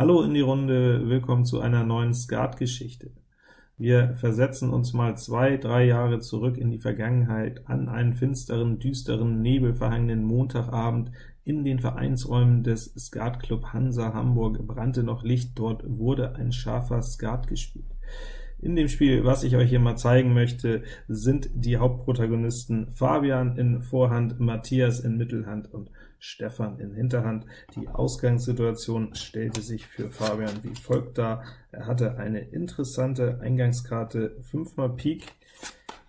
Hallo in die Runde, willkommen zu einer neuen Skat-Geschichte. Wir versetzen uns mal zwei, drei Jahre zurück in die Vergangenheit, an einen finsteren, düsteren, nebelverhangenen Montagabend. In den Vereinsräumen des Skatclub Hansa Hamburg brannte noch Licht, dort wurde ein scharfer Skat gespielt. In dem Spiel, was ich euch hier mal zeigen möchte, sind die Hauptprotagonisten Fabian in Vorhand, Matthias in Mittelhand und Stefan in Hinterhand. Die Ausgangssituation stellte sich für Fabian wie folgt dar. Er hatte eine interessante Eingangskarte, 5 mal Pik,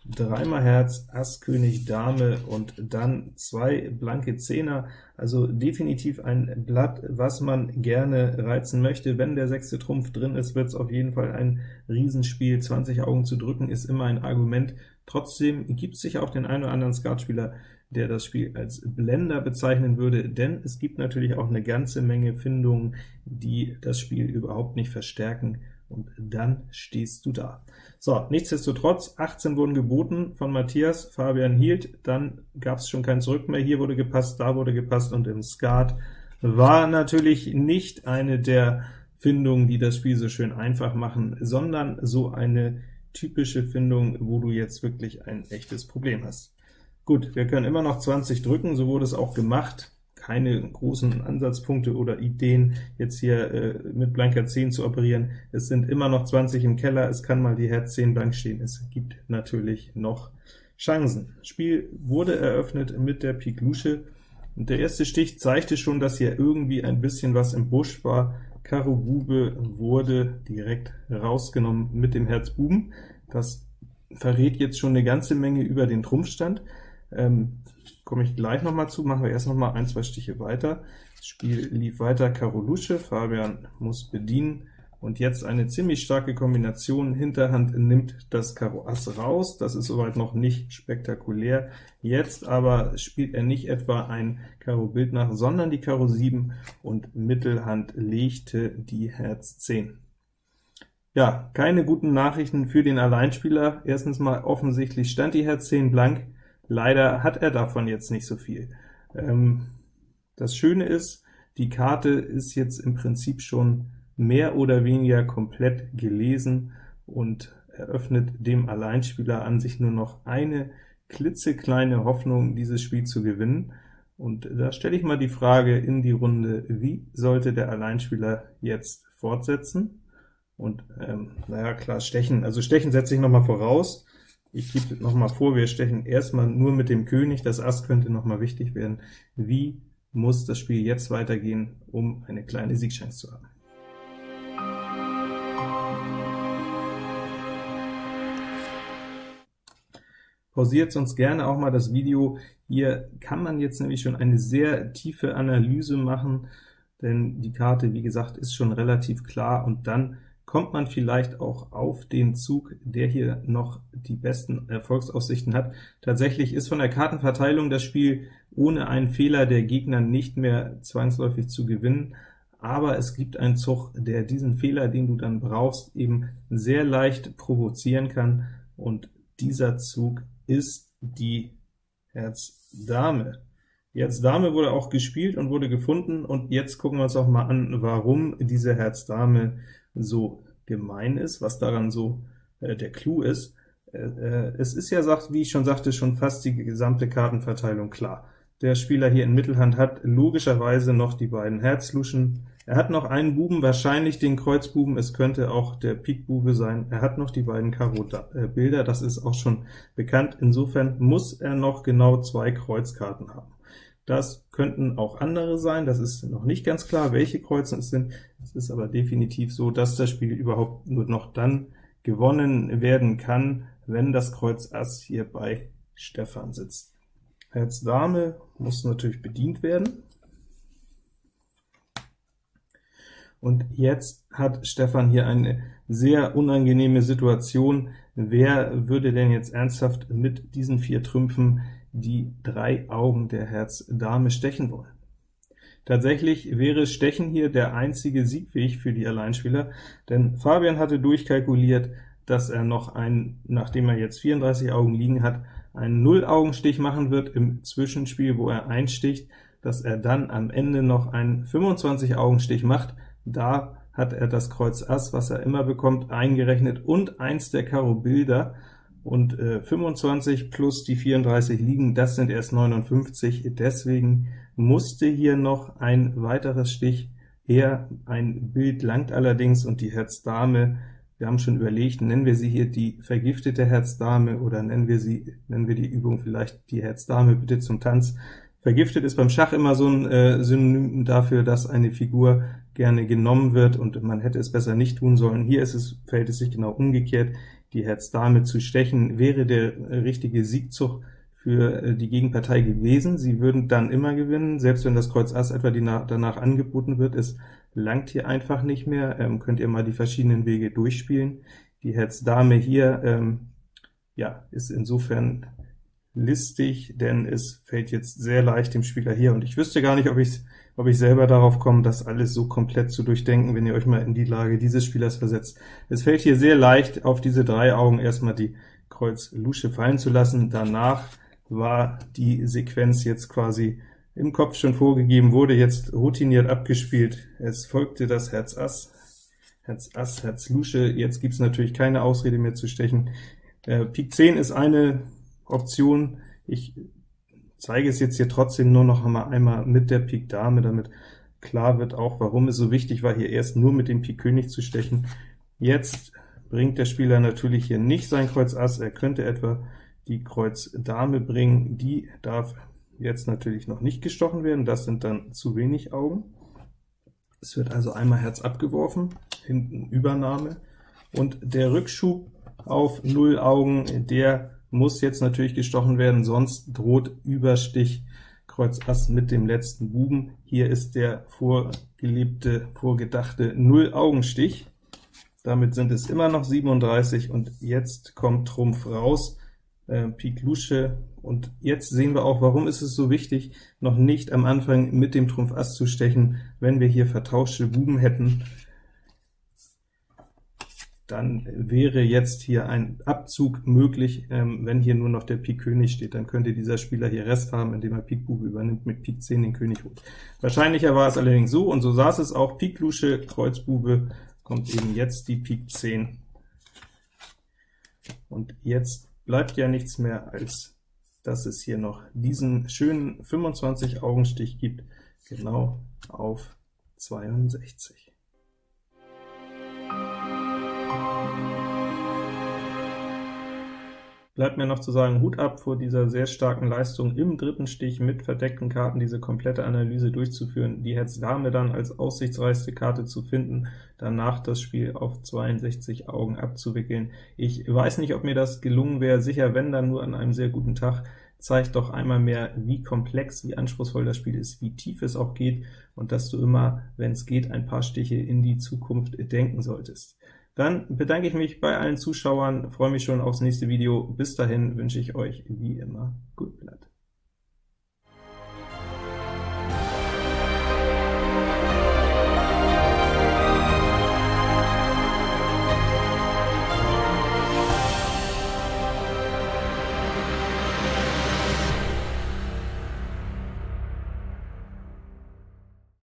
dreimal Herz, Ass, König, Dame und dann zwei blanke Zehner, also definitiv ein Blatt, was man gerne reizen möchte. Wenn der sechste Trumpf drin ist, wird es auf jeden Fall ein Riesenspiel. 20 Augen zu drücken ist immer ein Argument. Trotzdem gibt es sich auch den einen oder anderen Skatspieler, der das Spiel als Blender bezeichnen würde, denn es gibt natürlich auch eine ganze Menge Findungen, die das Spiel überhaupt nicht verstärken, und dann stehst du da. So, nichtsdestotrotz, 18 wurden geboten von Matthias, Fabian hielt, dann gab es schon kein Zurück mehr, hier wurde gepasst, da wurde gepasst, und im Skat war natürlich nicht eine der Findungen, die das Spiel so schön einfach machen, sondern so eine typische Findung, wo du jetzt wirklich ein echtes Problem hast. Gut, wir können immer noch 20 drücken, so wurde es auch gemacht. Keine großen Ansatzpunkte oder Ideen, jetzt hier äh, mit blanker 10 zu operieren. Es sind immer noch 20 im Keller, es kann mal die Herz 10 blank stehen. Es gibt natürlich noch Chancen. Spiel wurde eröffnet mit der Pik Lusche, und der erste Stich zeigte schon, dass hier irgendwie ein bisschen was im Busch war. Karo Bube wurde direkt rausgenommen mit dem Herz Buben. Das verrät jetzt schon eine ganze Menge über den Trumpfstand. Ähm, komme ich gleich noch mal zu, machen wir erst noch mal ein, zwei Stiche weiter. Das Spiel lief weiter, Karo Lusche, Fabian muss bedienen, und jetzt eine ziemlich starke Kombination. Hinterhand nimmt das Karo Ass raus, das ist soweit noch nicht spektakulär. Jetzt aber spielt er nicht etwa ein Karo Bild nach, sondern die Karo 7, und Mittelhand legte die Herz 10. Ja, keine guten Nachrichten für den Alleinspieler. Erstens mal offensichtlich stand die Herz 10 blank, Leider hat er davon jetzt nicht so viel. Ähm, das Schöne ist, die Karte ist jetzt im Prinzip schon mehr oder weniger komplett gelesen und eröffnet dem Alleinspieler an sich nur noch eine klitzekleine Hoffnung, dieses Spiel zu gewinnen. Und da stelle ich mal die Frage in die Runde, wie sollte der Alleinspieler jetzt fortsetzen? Und ähm, naja, klar, Stechen, also Stechen setze ich noch mal voraus. Ich gebe noch mal vor, wir stechen erstmal nur mit dem König, das Ass könnte noch mal wichtig werden. Wie muss das Spiel jetzt weitergehen, um eine kleine Siegchance zu haben? Pausiert sonst gerne auch mal das Video. Hier kann man jetzt nämlich schon eine sehr tiefe Analyse machen, denn die Karte, wie gesagt, ist schon relativ klar, und dann kommt man vielleicht auch auf den Zug, der hier noch die besten Erfolgsaussichten hat. Tatsächlich ist von der Kartenverteilung das Spiel ohne einen Fehler der Gegner nicht mehr zwangsläufig zu gewinnen, aber es gibt einen Zug, der diesen Fehler, den du dann brauchst, eben sehr leicht provozieren kann, und dieser Zug ist die Herz Dame. Die Herz Dame wurde auch gespielt und wurde gefunden, und jetzt gucken wir uns auch mal an, warum diese Herz Dame so gemein ist, was daran so äh, der Clou ist. Äh, äh, es ist ja, sagt, wie ich schon sagte, schon fast die gesamte Kartenverteilung klar. Der Spieler hier in Mittelhand hat logischerweise noch die beiden Herzluschen, er hat noch einen Buben, wahrscheinlich den Kreuzbuben, es könnte auch der Pikbube sein, er hat noch die beiden Karo-Bilder, das ist auch schon bekannt, insofern muss er noch genau zwei Kreuzkarten haben. Das könnten auch andere sein, das ist noch nicht ganz klar, welche Kreuzen es sind. Es ist aber definitiv so, dass das Spiel überhaupt nur noch dann gewonnen werden kann, wenn das Kreuz Ass hier bei Stefan sitzt. Herz Dame muss natürlich bedient werden. Und jetzt hat Stefan hier eine sehr unangenehme Situation. Wer würde denn jetzt ernsthaft mit diesen vier Trümpfen die drei Augen der Herz-Dame stechen wollen. Tatsächlich wäre Stechen hier der einzige Siegweg für die Alleinspieler, denn Fabian hatte durchkalkuliert, dass er noch einen, nachdem er jetzt 34 Augen liegen hat, einen Null-Augenstich machen wird im Zwischenspiel, wo er einsticht, dass er dann am Ende noch einen 25-Augenstich macht. Da hat er das Kreuz Ass, was er immer bekommt, eingerechnet und eins der Karo Bilder, und äh, 25 plus die 34 liegen, das sind erst 59, deswegen musste hier noch ein weiteres Stich her, ein Bild langt allerdings, und die Herz Dame, wir haben schon überlegt, nennen wir sie hier die vergiftete Herz Dame, oder nennen wir sie, nennen wir die Übung vielleicht die Herz Dame bitte zum Tanz. Vergiftet ist beim Schach immer so ein äh, Synonym dafür, dass eine Figur gerne genommen wird, und man hätte es besser nicht tun sollen. Hier ist es, verhält es sich genau umgekehrt die Herz-Dame zu stechen, wäre der richtige Siegzug für äh, die Gegenpartei gewesen. Sie würden dann immer gewinnen, selbst wenn das Kreuz Ass etwa danach angeboten wird. Es langt hier einfach nicht mehr. Ähm, könnt ihr mal die verschiedenen Wege durchspielen. Die Herz-Dame hier ähm, ja, ist insofern listig, denn es fällt jetzt sehr leicht dem Spieler hier, und ich wüsste gar nicht, ob ich ob ich selber darauf komme, das alles so komplett zu durchdenken, wenn ihr euch mal in die Lage dieses Spielers versetzt. Es fällt hier sehr leicht, auf diese drei Augen erstmal die Kreuz Lusche fallen zu lassen. Danach war die Sequenz jetzt quasi im Kopf schon vorgegeben, wurde jetzt routiniert abgespielt. Es folgte das Herz Ass, Herz Ass, Herz Lusche. Jetzt gibt's natürlich keine Ausrede mehr zu stechen. Äh, Pik 10 ist eine Option. Ich zeige es jetzt hier trotzdem nur noch einmal, einmal mit der Pik Dame, damit klar wird auch, warum es so wichtig war, hier erst nur mit dem Pik König zu stechen. Jetzt bringt der Spieler natürlich hier nicht sein Kreuz Ass, er könnte etwa die Kreuz Dame bringen, die darf jetzt natürlich noch nicht gestochen werden, das sind dann zu wenig Augen. Es wird also einmal Herz abgeworfen, hinten Übernahme, und der Rückschub auf 0 Augen, der muss jetzt natürlich gestochen werden, sonst droht Überstich Kreuz Ass mit dem letzten Buben. Hier ist der vorgelebte, vorgedachte Null-Augenstich. Damit sind es immer noch 37, und jetzt kommt Trumpf raus, äh, Pik Lusche, und jetzt sehen wir auch, warum ist es so wichtig, noch nicht am Anfang mit dem Trumpf Ass zu stechen, wenn wir hier vertauschte Buben hätten dann wäre jetzt hier ein Abzug möglich, ähm, wenn hier nur noch der Pik König steht. Dann könnte dieser Spieler hier Rest haben, indem er Pik Bube übernimmt, mit Pik 10 den König holt. Wahrscheinlicher war es allerdings so, und so saß es auch, Pik Lusche, Kreuz Bube, kommt eben jetzt die Pik 10. Und jetzt bleibt ja nichts mehr, als dass es hier noch diesen schönen 25 Augenstich gibt, genau auf 62. Bleibt mir noch zu sagen, Hut ab vor dieser sehr starken Leistung, im dritten Stich mit verdeckten Karten diese komplette Analyse durchzuführen, die Herz-Dame dann als aussichtsreichste Karte zu finden, danach das Spiel auf 62 Augen abzuwickeln. Ich weiß nicht, ob mir das gelungen wäre, sicher wenn, dann nur an einem sehr guten Tag, zeigt doch einmal mehr, wie komplex, wie anspruchsvoll das Spiel ist, wie tief es auch geht, und dass du immer, wenn es geht, ein paar Stiche in die Zukunft denken solltest. Dann bedanke ich mich bei allen Zuschauern, freue mich schon aufs nächste Video. Bis dahin wünsche ich euch wie immer gut Blatt.